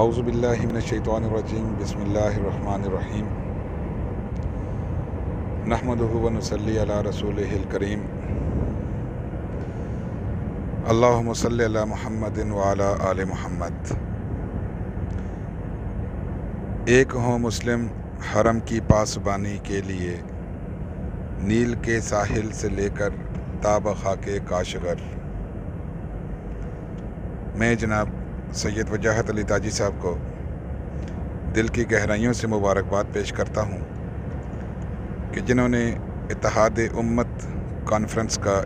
आउज़बिल्लिमिनशैतवानरजीम बसमीम नहमदनसली रसूल करीम अल्लाहुम्म सल्लि अला मुहम्मदिन व अला आले मोहम्मद एक हो मुस्लिम हरम की पासबानी के लिए, नील के साहिल से लेकर ताब खा खाके काशगर मैं जनाब सैयद वजाहत अली ताजी साहब को दिल की गहराइयों से मुबारकबाद पेश करता हूँ कि जिन्होंने इतिहाद उम्मत कॉन्फ्रेंस का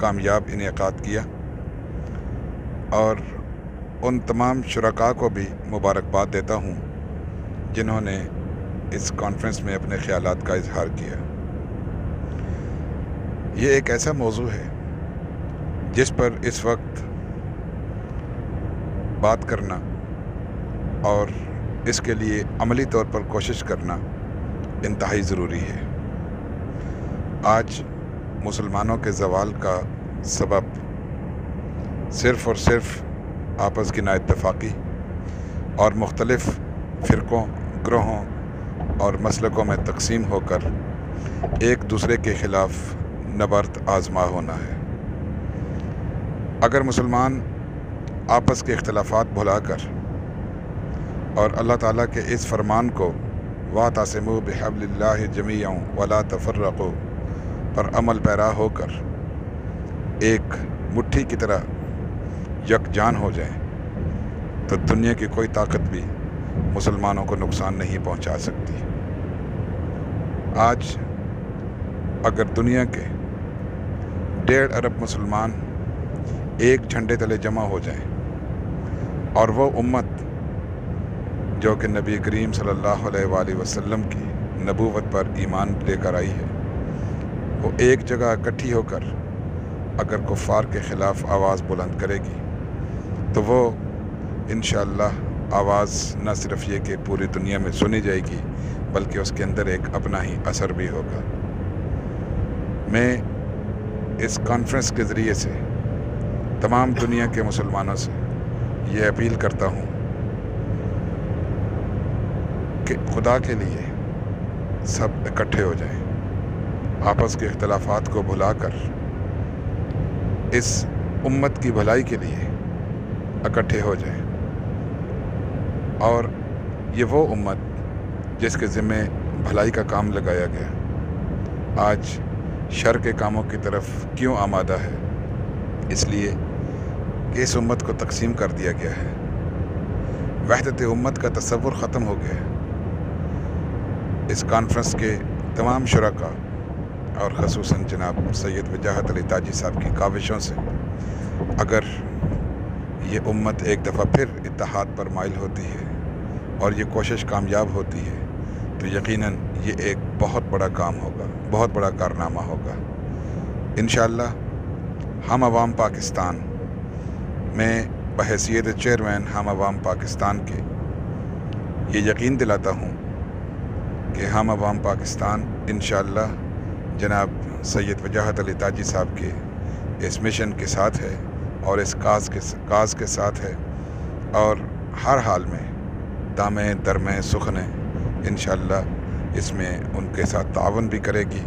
कामयाब इनका किया और उन तमाम शुरा को भी मुबारकबाद देता हूँ जिन्होंने इस कॉन्फ्रेंस में अपने ख्याल का इजहार किया। ये एक ऐसा मौजू है जिस पर इस वक्त बात करना और इसके लिए अमली तौर पर कोशिश करना इंतहाई ज़रूरी है। आज मुसलमानों के जवाल का सबब सिर्फ़ और सिर्फ़ आपस की नाइतफाक़ी और मुख्तलफ़ फ़िरक़ों, ग्रोहों और मसलकों में तकसीम होकर एक दूसरे के ख़िलाफ़ नबर्द आज़मा होना है। अगर मुसलमान आपस के अख्तलाफात भुलाकर। और अल्लाह ताला के इस फरमान को वा तसम बहबल्ला जमीयों वला तफ़र्रक़ो पर अमल पैरा होकर एक मुट्ठी की तरह यकजान हो जाए तो दुनिया की कोई ताकत भी मुसलमानों को नुकसान नहीं पहुँचा सकती। आज अगर दुनिया के डेढ़ अरब मुसलमान एक झंडे तले जमा हो जाएँ और वो उम्मत जो कि नबी करीम सल्लल्लाहु अलैहि वसल्लम की नबूवत पर ईमान लेकर आई है, वो एक जगह इकट्ठी होकर अगर कुफ़ार के ख़िलाफ़ आवाज़ बुलंद करेगी तो वो इन आवाज़ न सिर्फ़ ये कि पूरी दुनिया में सुनी जाएगी, बल्कि उसके अंदर एक अपना ही असर भी होगा। मैं इस कॉन्फ्रेंस के ज़रिए से तमाम दुनिया के मुसलमानों से ये अपील करता हूँ कि खुदा के लिए सब इकट्ठे हो जाएँ, आपस के अख्तलाफात को भुलाकर इस उम्मत की भलाई के लिए इकट्ठे हो जाएँ। और ये वो उम्मत जिसके ज़िम्मे भलाई का काम लगाया गया। आज शर के कामों की तरफ़ क्यों आमादा है? इसलिए इस उम्मत को तकसीम कर दिया गया है। वहदत उम्मत का तस्वुर ख़त्म हो गया है। इस कॉन्फ्रेंस के तमाम शुरा और खसूस जनाब सैद वजाहत अली ताजी साहब की काविशों से अगर ये उम्मत एक दफ़ा फिर इतिहाद पर माइल होती है और ये कोशिश कामयाब होती है तो यकीनन ये एक बहुत बड़ा काम होगा, बहुत बड़ा कारनामा होगा। इन हम आवाम पाकिस्तान मैं बहसीत चेयरमैन हम आवाम पाकिस्तान के। ये यकीन दिलाता हूँ कि हम आवाम पाकिस्तान इन जनाब सैयद वजाहत अली ताजी साहब के इस मिशन के साथ है और इस काज के काज के साथ है और हर हाल में दामे दरमे सुखने इन इसमें उनके साथ तावन भी करेगी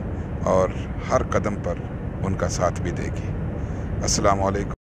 और हर कदम पर उनका साथ भी देगी। अस्सलाम वालेकुम